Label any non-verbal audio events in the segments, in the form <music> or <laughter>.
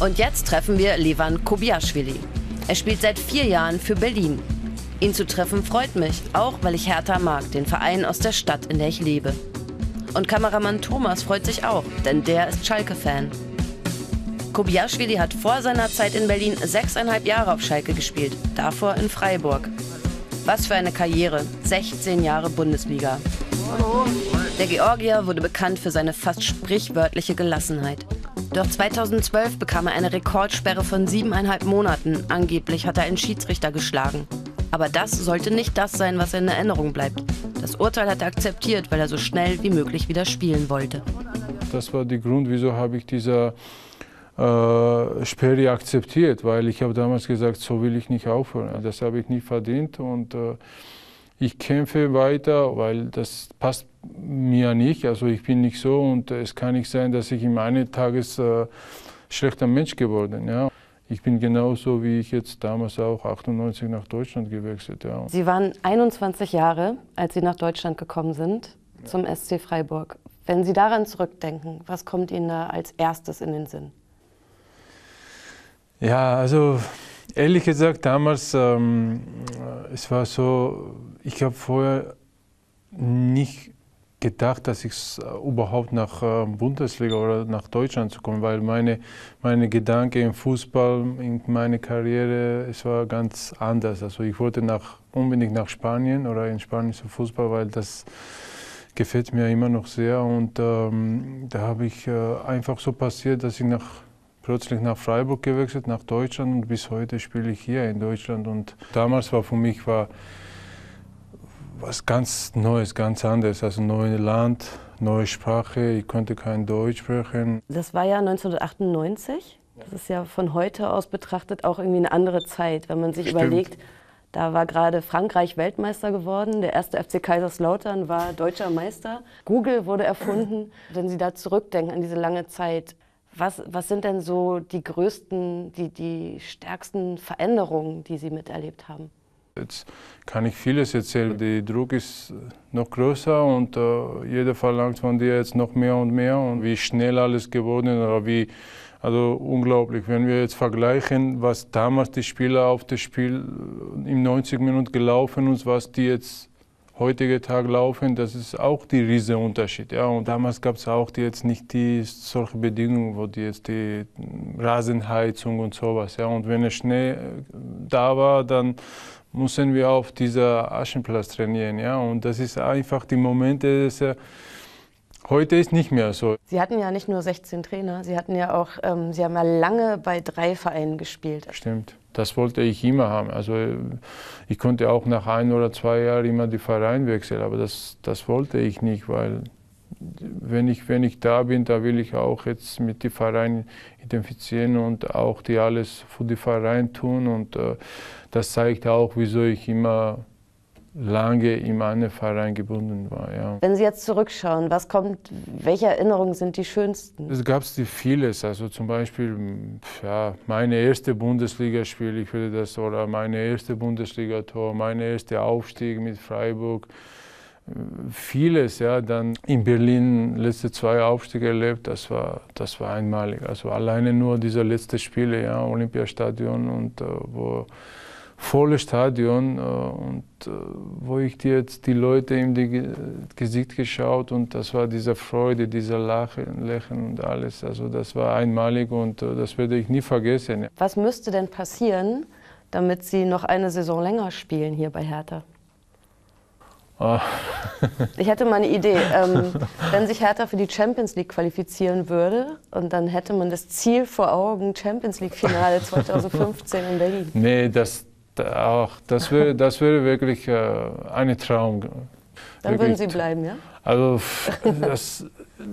Und jetzt treffen wir Levan Kobiaschwili. Er spielt seit vier Jahren für Berlin. Ihn zu treffen freut mich, auch weil ich Hertha mag, den Verein aus der Stadt, in der ich lebe. Und Kameramann Thomas freut sich auch, denn der ist Schalke-Fan. Kobiaschwili hat vor seiner Zeit in Berlin sechseinhalb Jahre auf Schalke gespielt, davor in Freiburg. Was für eine Karriere, 16 Jahre Bundesliga. Der Georgier wurde bekannt für seine fast sprichwörtliche Gelassenheit. Doch 2012 bekam er eine Rekordsperre von siebeneinhalb Monaten. Angeblich hat er einen Schiedsrichter geschlagen. Aber das sollte nicht das sein, was in Erinnerung bleibt. Das Urteil hat er akzeptiert, weil er so schnell wie möglich wieder spielen wollte. Das war der Grund, wieso habe ich diese äh, Sperre akzeptiert, weil ich habe damals gesagt, so will ich nicht aufhören. Das habe ich nicht verdient und äh, ich kämpfe weiter, weil das passt mir nicht. Also ich bin nicht so und es kann nicht sein, dass ich in eines Tages äh, schlechter Mensch geworden bin. Ja. Ich bin genauso, wie ich jetzt damals auch 98 nach Deutschland gewechselt. Ja. Sie waren 21 Jahre, als Sie nach Deutschland gekommen sind, zum SC Freiburg. Wenn Sie daran zurückdenken, was kommt Ihnen da als erstes in den Sinn? Ja, also ehrlich gesagt, damals, ähm, es war so, ich habe vorher nicht gedacht, dass ich äh, überhaupt nach äh, Bundesliga oder nach Deutschland zu kommen, weil meine, meine Gedanken im Fußball, in meiner Karriere, es war ganz anders. Also ich wollte nach, unbedingt nach Spanien oder in Spanien zum Fußball, weil das gefällt mir immer noch sehr. Und ähm, da habe ich äh, einfach so passiert, dass ich nach, plötzlich nach Freiburg gewechselt, nach Deutschland und bis heute spiele ich hier in Deutschland. Und damals war für mich war was ganz Neues, ganz anderes. Also neues Land, neue Sprache. Ich konnte kein Deutsch sprechen. Das war ja 1998. Das ist ja von heute aus betrachtet auch irgendwie eine andere Zeit, wenn man sich Stimmt. überlegt, da war gerade Frankreich Weltmeister geworden. Der erste FC Kaiserslautern war deutscher Meister. Google wurde erfunden. Wenn Sie da zurückdenken an diese lange Zeit, was, was sind denn so die größten, die, die stärksten Veränderungen, die Sie miterlebt haben? Jetzt kann ich vieles erzählen. Der Druck ist noch größer und äh, jeder verlangt von dir jetzt noch mehr und mehr und wie schnell alles geworden ist wie also unglaublich, wenn wir jetzt vergleichen, was damals die Spieler auf das Spiel in 90 Minuten gelaufen und was die jetzt heutige Tag laufen, das ist auch der riesige Unterschied. Ja. Und damals gab es auch die jetzt nicht die solche Bedingungen, wo die jetzt die Rasenheizung und sowas. Ja. Und wenn es Schnee da war, dann müssen wir auf dieser Aschenplatz trainieren. Ja? Und das ist einfach die Momente, dass, äh, heute ist nicht mehr so. Sie hatten ja nicht nur 16 Trainer, Sie hatten ja auch, ähm, Sie haben ja lange bei drei Vereinen gespielt. Stimmt. Das wollte ich immer haben. Also ich konnte auch nach ein oder zwei Jahren immer die Verein wechseln, aber das, das wollte ich nicht, weil wenn ich, wenn ich da bin, da will ich auch jetzt mit dem Verein identifizieren und auch die alles für den Verein tun. Und äh, das zeigt auch, wieso ich immer lange in meinen Verein gebunden war. Ja. Wenn Sie jetzt zurückschauen, was kommt, welche Erinnerungen sind die schönsten? Es gab vieles, also zum Beispiel ja, meine erste Bundesligaspiel, ich würde das oder meine erste Bundesligator, mein erster Aufstieg mit Freiburg vieles, ja, dann in Berlin letzte zwei Aufstiege erlebt, das war, das war einmalig. Also alleine nur diese letzten Spiele, ja, Olympiastadion und äh, wo volles Stadion äh, und äh, wo ich die jetzt die Leute die Gesicht geschaut und das war diese Freude, dieser Lachen, Lächeln und alles. Also das war einmalig und äh, das werde ich nie vergessen. Was müsste denn passieren, damit Sie noch eine Saison länger spielen hier bei Hertha? Oh. ich hätte mal eine Idee. Ähm, <laughs> wenn sich Hertha für die Champions League qualifizieren würde und dann hätte man das Ziel vor Augen, Champions League-Finale <laughs> 2015 in Berlin. Nee, das, auch, das, wäre, das wäre wirklich äh, ein Traum. Dann wirklich. würden Sie bleiben, ja? Also das,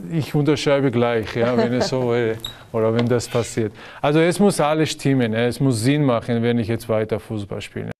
ich unterschreibe gleich, ja, wenn es so wäre oder wenn das passiert. Also es muss alles stimmen, es muss Sinn machen, wenn ich jetzt weiter Fußball spiele.